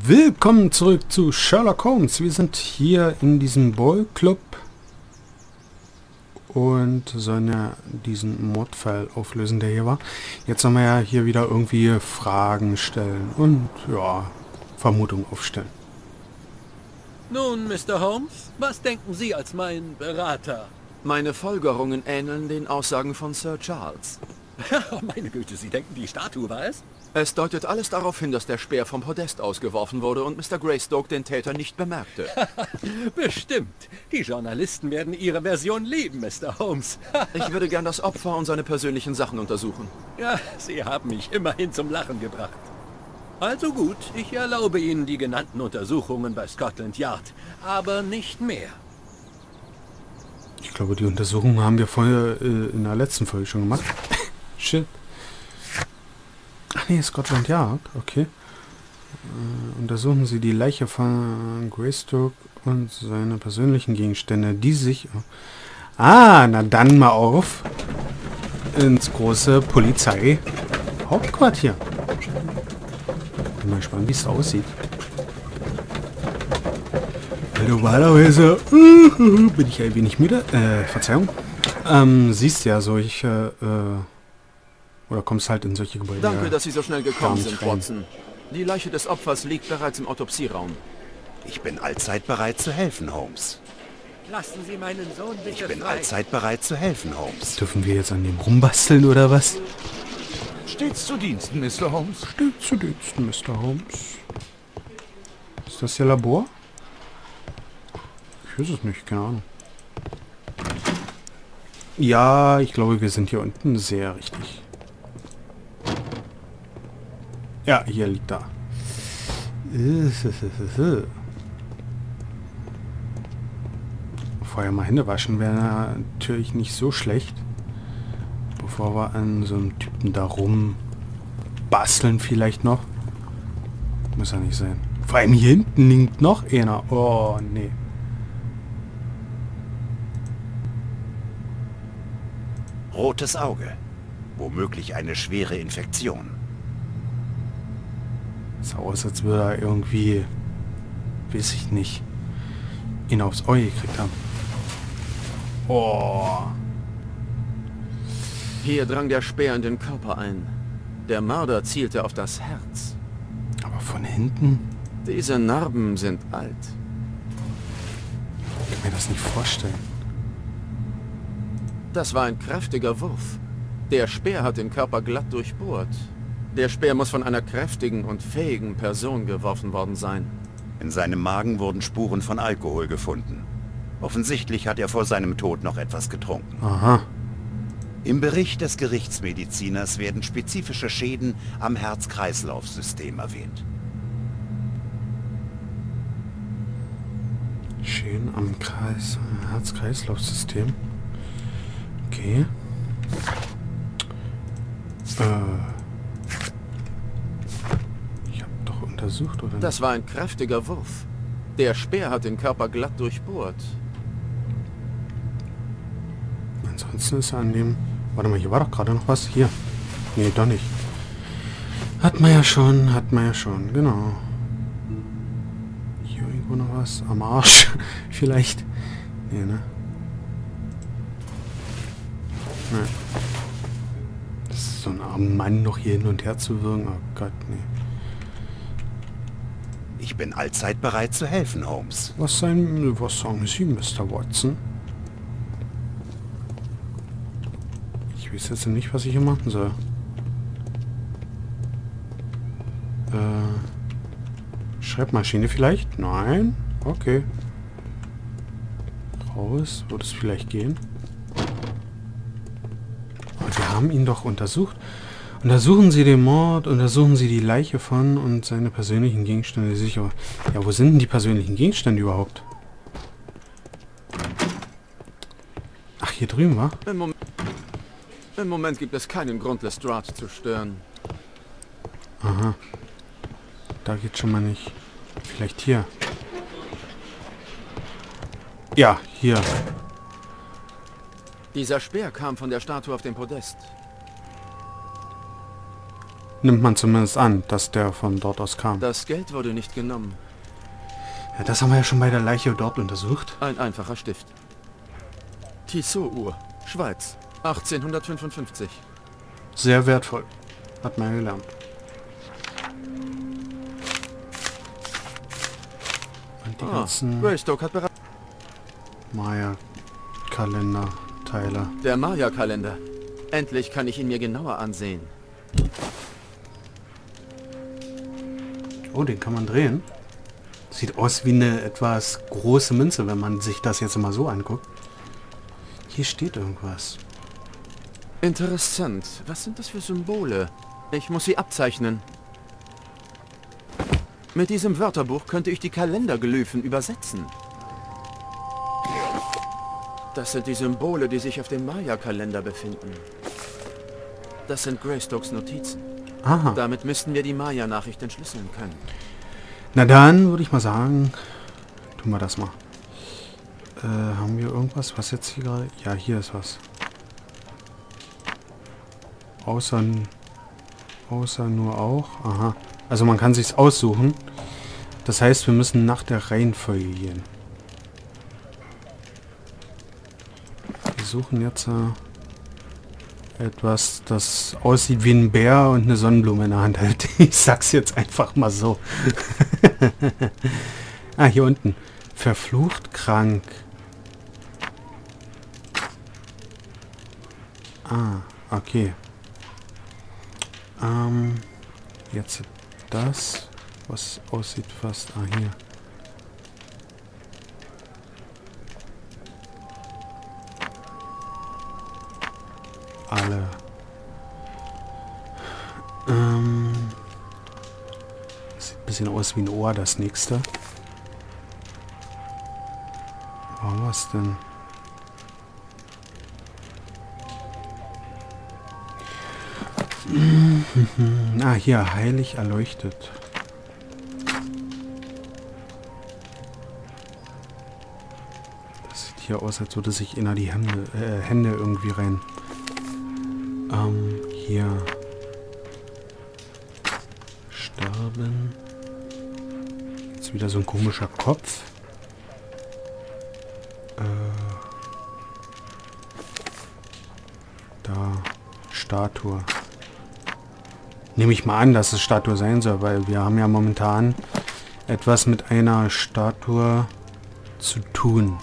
Willkommen zurück zu Sherlock Holmes. Wir sind hier in diesem Boy Club und sollen ja diesen Mordfall auflösen, der hier war. Jetzt sollen wir ja hier wieder irgendwie Fragen stellen und ja, Vermutungen aufstellen. Nun, Mr. Holmes, was denken Sie als mein Berater? Meine Folgerungen ähneln den Aussagen von Sir Charles. Meine Güte, Sie denken, die Statue war es? Es deutet alles darauf hin, dass der Speer vom Podest ausgeworfen wurde und Mr. Greystoke den Täter nicht bemerkte. Bestimmt. Die Journalisten werden Ihre Version lieben, Mr. Holmes. ich würde gern das Opfer und seine persönlichen Sachen untersuchen. Ja, Sie haben mich immerhin zum Lachen gebracht. Also gut, ich erlaube Ihnen die genannten Untersuchungen bei Scotland Yard, aber nicht mehr. Ich glaube, die Untersuchungen haben wir vorher äh, in der letzten Folge schon gemacht. Shit. Ach nee, Scotland Yard, okay. Äh, untersuchen Sie die Leiche von Greystoke und seine persönlichen Gegenstände, die sich... Ah, na dann mal auf ins große Polizei-Hauptquartier. Bin mal gespannt, wie es aussieht. Normalerweise bin ich ein wenig müde. Äh, Verzeihung. Ähm, siehst ja solche, äh, oder kommst halt in solche Gebäude. Danke, dass Sie so schnell gekommen sind, rein. Watson. Die Leiche des Opfers liegt bereits im Autopsieraum. Ich bin allzeit bereit zu helfen, Holmes. Lassen Sie meinen Sohn bitte Ich bin frei. allzeit bereit zu helfen, Holmes. Dürfen wir jetzt an dem rumbasteln oder was? Stets zu Diensten, Mr. Holmes. Steht zu Diensten, Mr. Holmes. Ist das Ihr Labor? Ich weiß es nicht, keine Ahnung. Ja, ich glaube, wir sind hier unten sehr richtig. Ja, hier liegt da. Vorher mal Hände waschen wäre natürlich nicht so schlecht. Bevor wir an so einem Typen da rum basteln vielleicht noch. Muss ja nicht sein. Vor allem hier hinten liegt noch einer. Oh, nee. Rotes Auge. Womöglich eine schwere Infektion. Sah aus, als würde er irgendwie, weiß ich nicht, ihn aufs Auge gekriegt haben. Oh. Hier drang der Speer in den Körper ein. Der Mörder zielte auf das Herz. Aber von hinten Diese Narben sind alt. ich kann mir das nicht vorstellen. Das war ein kräftiger Wurf. Der Speer hat den Körper glatt durchbohrt. Der Speer muss von einer kräftigen und fähigen Person geworfen worden sein. In seinem Magen wurden Spuren von Alkohol gefunden. Offensichtlich hat er vor seinem Tod noch etwas getrunken. Aha. Im Bericht des Gerichtsmediziners werden spezifische Schäden am Herz-Kreislauf-System erwähnt. Schön am Kreis, Herz-Kreislauf-System. Okay. Äh. Untersucht, oder? Das war ein kräftiger Wurf. Der Speer hat den Körper glatt durchbohrt. Ansonsten ist er an dem... Warte mal, hier war doch gerade noch was. Hier. Nee, doch nicht. Hat man ja schon, hat man ja schon, genau. Hier irgendwo noch was? Am Arsch. Vielleicht. Nee, ne? Nee. Das ist so ein armer Mann noch hier hin und her zu wirken. Oh Gott, nee. Ich bin allzeit bereit zu helfen, Holmes. Was, sein, was sagen Sie, Mr. Watson? Ich weiß jetzt nicht, was ich hier machen soll. Äh, Schreibmaschine vielleicht? Nein? Okay. Raus. Würde es vielleicht gehen? Wir haben ihn doch untersucht. Untersuchen Sie den Mord, untersuchen Sie die Leiche von und seine persönlichen Gegenstände sicher. Ja, wo sind denn die persönlichen Gegenstände überhaupt? Ach, hier drüben, war? Im, Mom Im Moment gibt es keinen Grund, Lestrade zu stören. Aha. Da geht schon mal nicht. Vielleicht hier. Ja, hier. Dieser Speer kam von der Statue auf dem Podest. Nimmt man zumindest an, dass der von dort aus kam. Das Geld wurde nicht genommen. Ja, das haben wir ja schon bei der Leiche dort untersucht. Ein einfacher Stift. Tissot-Uhr, Schweiz, 1855. Sehr wertvoll. Hat man gelernt. Und die Ah, ganzen Greystoke hat bereits... Maya-Kalender-Teile. Der Maya-Kalender. Endlich kann ich ihn mir genauer ansehen. Oh, den kann man drehen. Sieht aus wie eine etwas große Münze, wenn man sich das jetzt mal so anguckt. Hier steht irgendwas. Interessant. Was sind das für Symbole? Ich muss sie abzeichnen. Mit diesem Wörterbuch könnte ich die Kalenderglyphen übersetzen. Das sind die Symbole, die sich auf dem Maya-Kalender befinden. Das sind Greystokes Notizen. Aha. Damit müssten wir die Maya-Nachricht entschlüsseln können. Na dann würde ich mal sagen, tun wir das mal. Äh, haben wir irgendwas, was jetzt hier gerade... Ja, hier ist was. Außer... Außer nur auch. Aha. Also man kann sich's aussuchen. Das heißt, wir müssen nach der Reihenfolge gehen. Wir suchen jetzt äh, etwas, das aussieht wie ein Bär und eine Sonnenblume in der Hand hält. Ich sag's jetzt einfach mal so. ah, hier unten. Verflucht krank. Ah, okay. Ähm, jetzt das, was aussieht fast... Ah, hier. Alle. Ähm, sieht ein bisschen aus wie ein Ohr, das nächste. Warum was denn? Ah, hier, heilig erleuchtet. Das sieht hier aus, als würde sich inner die Hände, äh, Hände irgendwie rein. Ähm, hier. Sterben. Jetzt wieder so ein komischer Kopf. Äh, da. Statue. Nehme ich mal an, dass es Statue sein soll, weil wir haben ja momentan etwas mit einer Statue zu tun.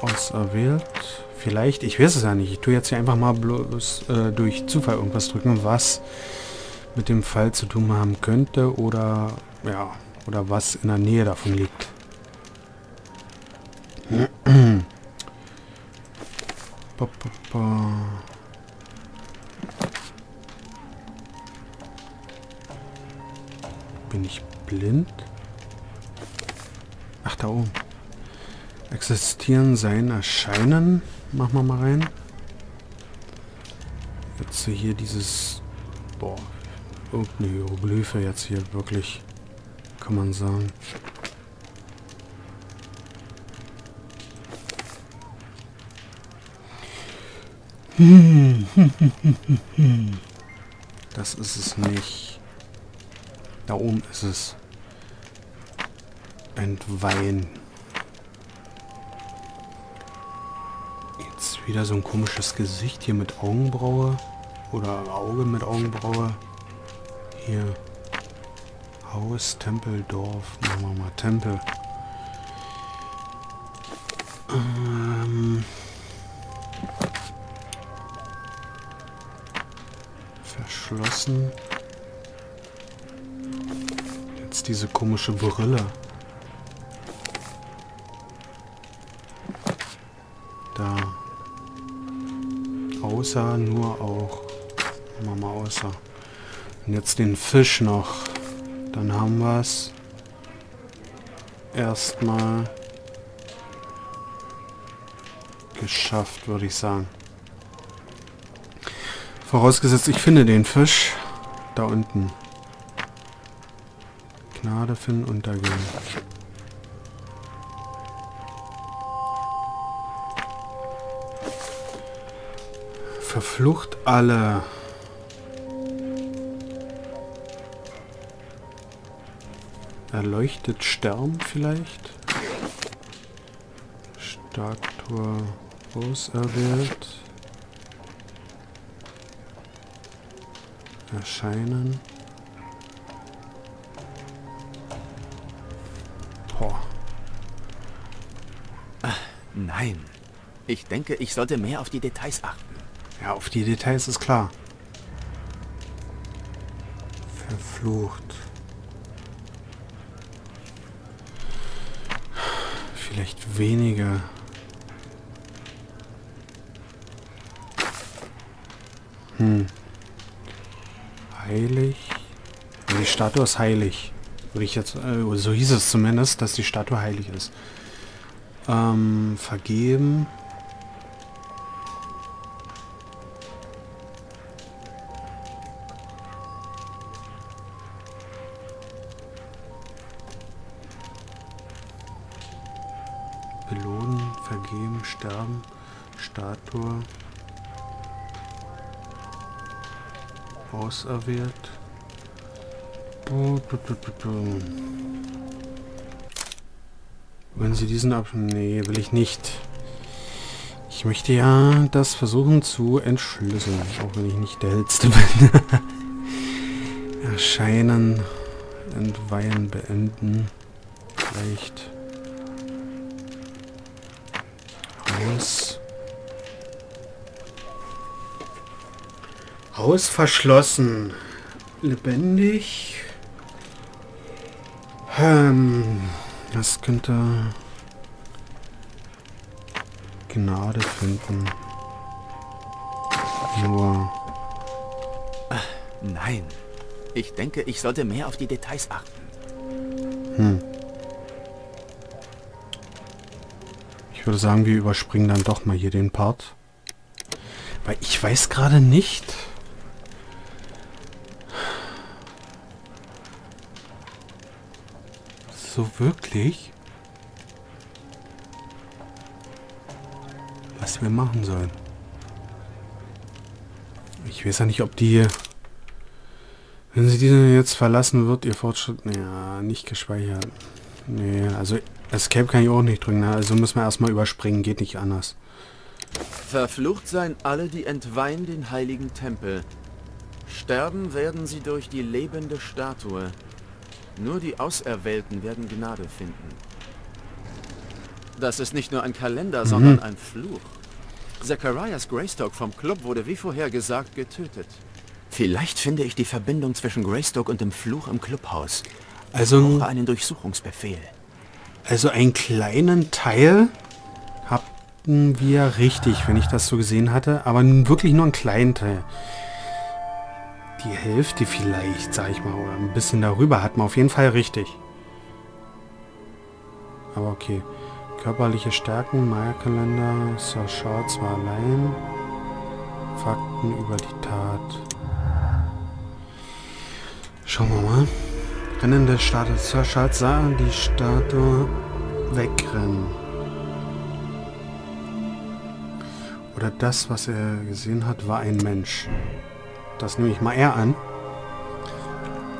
Auserwählt. Vielleicht, ich weiß es ja nicht. Ich tue jetzt hier einfach mal bloß äh, durch Zufall irgendwas drücken, was mit dem Fall zu tun haben könnte oder ja, oder was in der Nähe davon liegt. Ba, Existieren sein Erscheinen. Machen wir mal rein. Jetzt hier dieses... Boah. Irgendeine Hieroglyphe jetzt hier wirklich. Kann man sagen. Das ist es nicht. Da oben ist es. Entweihen. Wieder so ein komisches Gesicht hier mit Augenbraue. Oder Auge mit Augenbraue. Hier. Haus, Tempel, Dorf. Machen wir mal Tempel. Ähm... Verschlossen. Jetzt diese komische Brille. Außer, nur auch. Machen mal außer. Und jetzt den Fisch noch. Dann haben wir es. Erstmal geschafft, würde ich sagen. Vorausgesetzt, ich finde den Fisch. Da unten. Gnade finden, untergehen. Verflucht alle. Erleuchtet Stern vielleicht? Statue auserwählt. Erscheinen. Boah. Nein. Ich denke, ich sollte mehr auf die Details achten. Ja, auf die Details ist klar. Verflucht. Vielleicht weniger. Hm. Heilig. Die Statue ist heilig. Würde ich jetzt, äh, so hieß es zumindest, dass die Statue heilig ist. Ähm, vergeben. Belohnen, vergeben, sterben, Statue. Auserwählt. Wenn Sie diesen ab... Nee, will ich nicht. Ich möchte ja das versuchen zu entschlüsseln, auch wenn ich nicht der Hellste bin. Erscheinen, entweihen, beenden. Vielleicht. Haus verschlossen. Lebendig. Ähm, das könnte Gnade finden. Nur. Nein. Ich denke, ich sollte mehr auf die Details achten. Hm. Ich würde sagen, wir überspringen dann doch mal hier den Part. Weil ich weiß gerade nicht. So wirklich. Was wir machen sollen. Ich weiß ja nicht, ob die... Wenn sie diese jetzt verlassen wird, ihr Fortschritt... Ja, nicht gespeichert. Nee, also Escape kann ich auch nicht drücken. ne? Also müssen wir erstmal überspringen. Geht nicht anders. Verflucht seien alle, die entweihen den heiligen Tempel. Sterben werden sie durch die lebende Statue. Nur die Auserwählten werden Gnade finden. Das ist nicht nur ein Kalender, sondern ein Fluch. Zacharias Greystoke vom Club wurde wie vorhergesagt getötet. Vielleicht finde ich die Verbindung zwischen Greystoke und dem Fluch im Clubhaus. Also, Brauche einen Durchsuchungsbefehl. also einen kleinen Teil hatten wir richtig, wenn ich das so gesehen hatte. Aber wirklich nur einen kleinen Teil. Die Hälfte vielleicht, sag ich mal, oder ein bisschen darüber hat man auf jeden Fall richtig. Aber okay. Körperliche Stärken, Maya-Kalender, Sir Charles war allein. Fakten über die Tat. Schauen wir mal. Rennen der Statue. Sir Charles sah die Statue wegrennen. Oder das, was er gesehen hat, war ein Mensch. Das nehme ich mal eher an.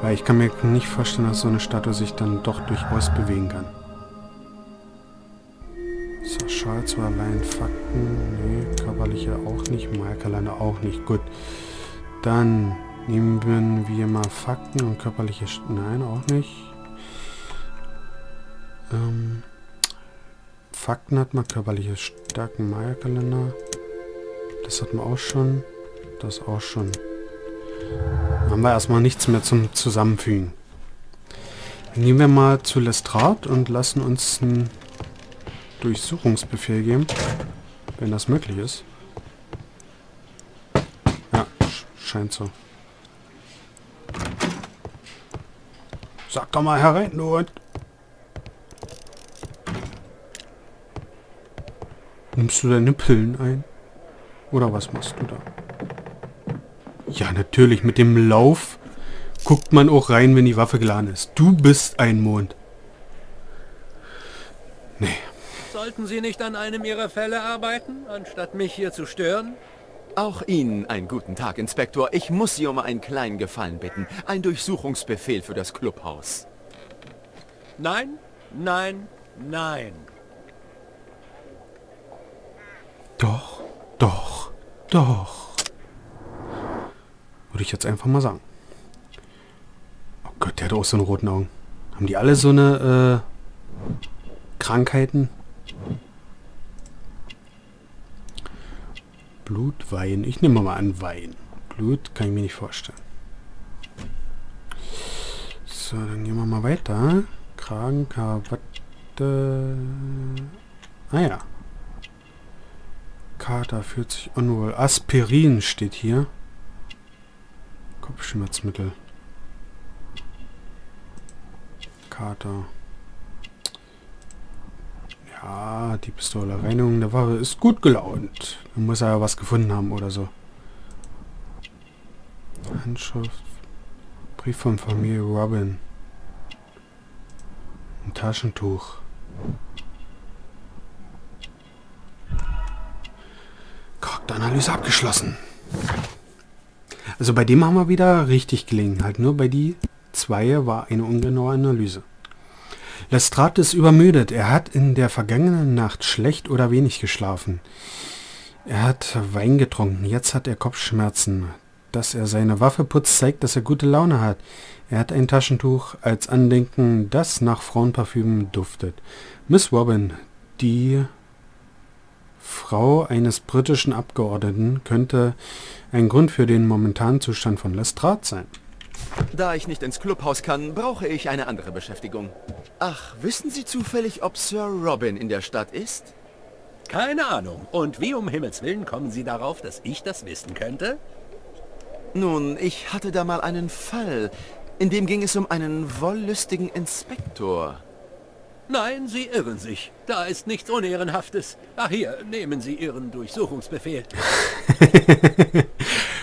Weil ich kann mir nicht vorstellen, dass so eine Statue sich dann doch durchaus bewegen kann. So, Charles war allein Fakten. Nee, körperliche auch nicht. Malkalender auch nicht. Gut. Dann nehmen wir mal Fakten und körperliche... St Nein, auch nicht. Ähm, Fakten hat man, körperliche Stärken, Maya-Kalender. Das hat man auch schon. Das auch schon. Haben wir erstmal nichts mehr zum Zusammenfügen. Gehen wir mal zu Lestrade und lassen uns einen Durchsuchungsbefehl geben. Wenn das möglich ist. Ja, sch- scheint so. Sag doch mal herein, du Hund. Nimmst du deine Pillen ein? Oder was machst du da? Ja, natürlich, mit dem Lauf guckt man auch rein, wenn die Waffe geladen ist. Du bist ein Mond. Nee. Sollten Sie nicht an einem Ihrer Fälle arbeiten, anstatt mich hier zu stören? Auch Ihnen einen guten Tag, Inspektor. Ich muss Sie um einen kleinen Gefallen bitten. Ein Durchsuchungsbefehl für das Clubhaus. Nein, nein, nein. Doch, doch, doch. Würde ich jetzt einfach mal sagen. Oh Gott, der hat auch so einen roten Augen. Haben die alle so eine äh, Krankheiten? Blutwein. Ich nehme mal an Wein. Blut kann ich mir nicht vorstellen. So, dann gehen wir mal weiter. Kragen, Krawatte. Ah ja. Kater fühlt sich unwohl. Aspirin steht hier. Kopfschmerzmittel. Kater. Ja, die Pistole. Reinigung der Waffe ist gut gelaunt. Dann muss ja was gefunden haben oder so. Handschrift. Brief von Familie Robin. Ein Taschentuch. Charakteranalyse abgeschlossen. Also bei dem haben wir wieder richtig gelingen. Halt nur bei die zwei war eine ungenaue Analyse. Lestrade ist übermüdet. Er hat in der vergangenen Nacht schlecht oder wenig geschlafen. Er hat Wein getrunken. Jetzt hat er Kopfschmerzen. Dass er seine Waffe putzt, zeigt, dass er gute Laune hat. Er hat ein Taschentuch als Andenken, das nach Frauenparfüm duftet. Miss Robin, die Frau eines britischen Abgeordneten, könnte ein Grund für den momentanen Zustand von Lestrade sein. Da ich nicht ins Clubhaus kann, brauche ich eine andere Beschäftigung. Ach, wissen Sie zufällig, ob Sir Robin in der Stadt ist? Keine Ahnung. Und wie um Himmels Willen kommen Sie darauf, dass ich das wissen könnte? Nun, ich hatte da mal einen Fall. In dem ging es um einen wollüstigen Inspektor. Nein, Sie irren sich. Da ist nichts Unehrenhaftes. Ach hier, nehmen Sie Ihren Durchsuchungsbefehl.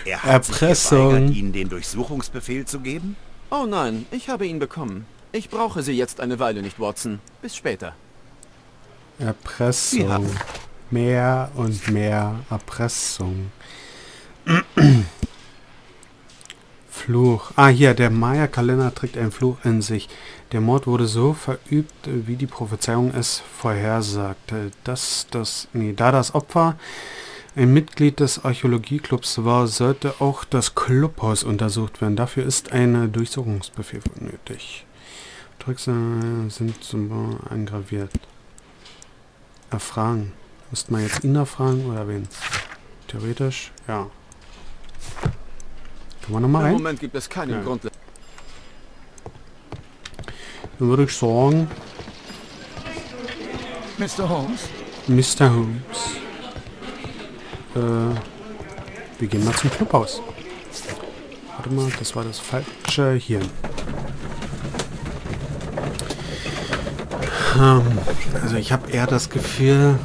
Er hat Erpressung. geweigert, Ihnen den Durchsuchungsbefehl zu geben? Oh nein, ich habe ihn bekommen. Ich brauche Sie jetzt eine Weile nicht, Watson. Bis später. Erpressung. Ja. Mehr und mehr Erpressung. Fluch. Ah, hier, der Maya-Kalender trägt einen Fluch in sich. Der Mord wurde so verübt, wie die Prophezeiung es vorhersagte. Dass das, nee, da das Opfer ein Mitglied des Archäologieclubs war, sollte auch das Clubhaus untersucht werden. Dafür ist ein Durchsuchungsbefehl nötig. Tricks sind zum eingraviert. Erfragen. Müsste man jetzt ihn erfragen oder wen? Theoretisch, ja. Können wir nochmal Im rein? Moment gibt es keinen Ja. Grund. Dann würde ich sagen, Mr. Holmes? Mr. Holmes. Äh, wir gehen mal zum Clubhaus. Warte mal, das war das falsche hier. Ähm, also ich habe eher das Gefühl...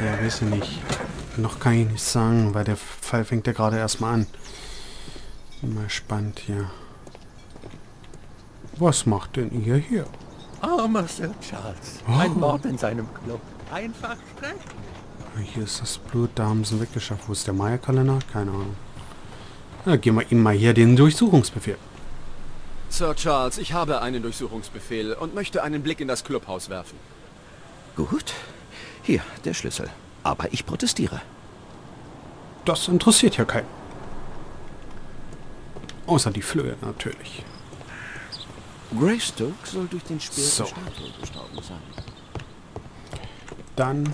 Ja, weiß ich nicht. Noch kann ich nicht sagen, weil der Fall fängt ja gerade erstmal an. Bin mal spannend hier. Was macht denn ihr hier? Armer Sir Charles. Oh. Ein Mord in seinem Club. Einfach schrecklich. Hier ist das Blut, da haben sie ihn weggeschafft. Wo ist der Maya-Kalender? Keine Ahnung. Na, geben wir ihm mal hier den Durchsuchungsbefehl. Sir Charles, ich habe einen Durchsuchungsbefehl und möchte einen Blick in das Clubhaus werfen. Gut. Hier, der Schlüssel. Aber ich protestiere. Das interessiert ja keinen. Außer die Flöhe natürlich. Greystoke soll durch den Speer So. gestorben sein. Dann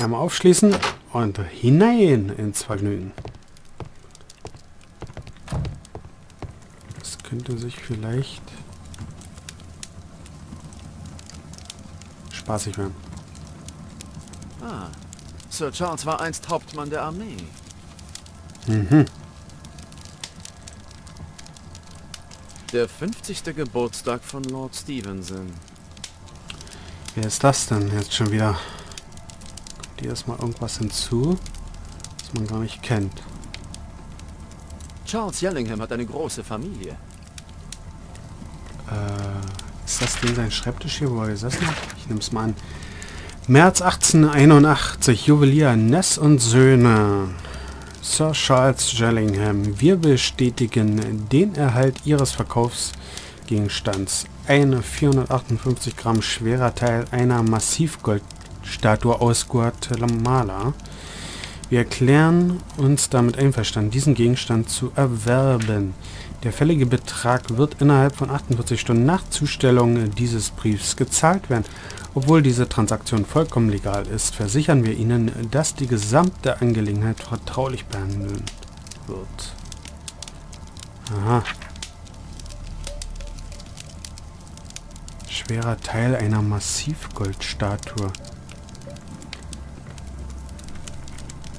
einmal aufschließen und hinein ins Vergnügen. Das könnte sich vielleicht spaßig werden. Ah, Sir Charles war einst Hauptmann der Armee. Mhm. Der 50. Geburtstag von Lord Stevenson. Wer ist das denn jetzt schon wieder? Kommt hier erstmal irgendwas hinzu, was man gar nicht kennt. Charles Yellingham hat eine große Familie. Äh, Ist das Ding sein Schreibtisch hier, wo er gesessen hat? Ich nehme es mal an. März 1881, Juwelier Ness und Söhne. Sir Charles Jellingham, wir bestätigen den Erhalt Ihres Verkaufsgegenstands. Eine 458 Gramm schwerer Teil einer Massivgoldstatue aus Guatemala. Wir erklären uns damit einverstanden, diesen Gegenstand zu erwerben. Der fällige Betrag wird innerhalb von 48 Stunden nach Zustellung dieses Briefs gezahlt werden. Obwohl diese Transaktion vollkommen legal ist, versichern wir Ihnen, dass die gesamte Angelegenheit vertraulich behandeln wird. Aha. Schwerer Teil einer Massivgoldstatue.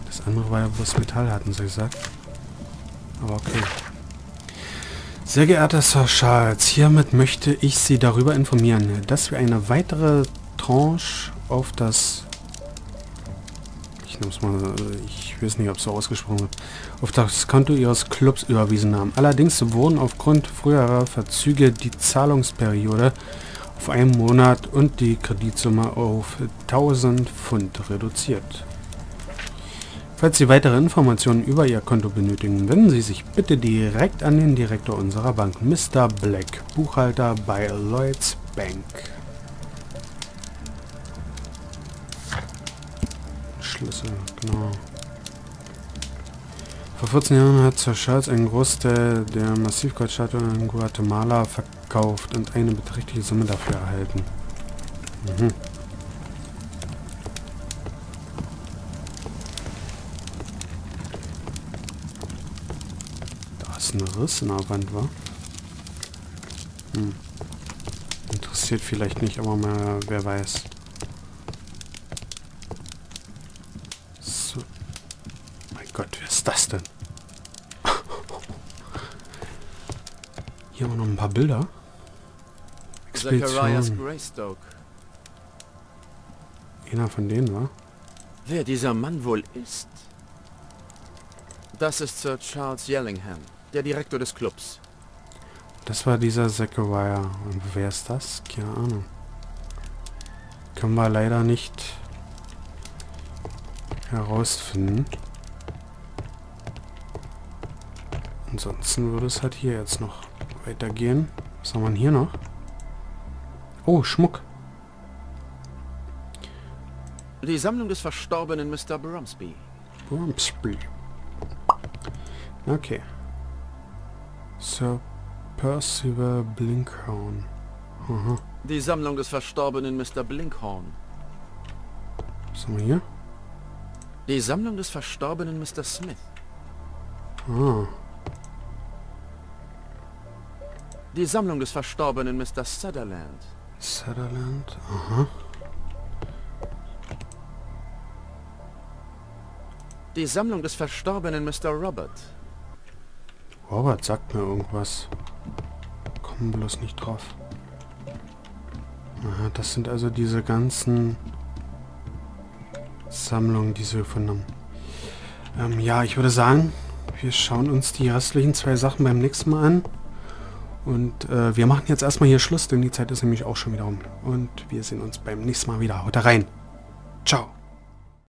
Das andere war ja bloß Metall, hatten sie gesagt. Aber okay. Sehr geehrter Sir Charles, hiermit möchte ich Sie darüber informieren, dass wir eine weitere Tranche auf das... Ich nehme es mal... Ich weiß nicht, ob es so ausgesprochen wird. Auf das Konto Ihres Clubs überwiesen haben. Allerdings wurden aufgrund früherer Verzüge die Zahlungsperiode auf einen Monat und die Kreditsumme auf 1000 Pfund reduziert. Falls Sie weitere Informationen über Ihr Konto benötigen, wenden Sie sich bitte direkt an den Direktor unserer Bank, Mr. Black, Buchhalter bei Lloyds Bank. Schlüssel, genau. Vor 14 Jahren hat Sir Charles einen Großteil der Massivgoldstatue in Guatemala verkauft und eine beträchtliche Summe dafür erhalten. Mhm. Ein Riss in der Wand war. Hm. Interessiert vielleicht nicht, aber mal, wer weiß. So. Mein Gott, wer ist das denn? Hier haben wir noch ein paar Bilder. Zacharias Greystoke. Einer von denen war. Wer dieser Mann wohl ist? Das ist Sir Charles Yellingham der Direktor des Clubs. Das war dieser Zachariah. Und wer ist das? Keine Ahnung. Können wir leider nicht herausfinden. Ansonsten würde es halt hier jetzt noch weitergehen. Was haben wir hier noch? Oh, Schmuck. Die Sammlung des verstorbenen Mr. Bromsby. Bromsby. Okay. Sir Percival Blinkhorn. Aha. Die Sammlung des verstorbenen Mr. Blinkhorn. Was haben wir hier? Die Sammlung des verstorbenen Mr. Smith. Ah. Die Sammlung des verstorbenen Mr. Sutherland. Sutherland, aha. Die Sammlung des verstorbenen Mr. Robert. Robert sagt mir irgendwas. Kommen bloß nicht drauf. Aha, das sind also diese ganzen Sammlungen, die sie gefunden haben. Ähm, ja, ich würde sagen, wir schauen uns die restlichen zwei Sachen beim nächsten Mal an. Und äh, wir machen jetzt erstmal hier Schluss, denn die Zeit ist nämlich auch schon wieder um. Und wir sehen uns beim nächsten Mal wieder. Haut rein. Ciao.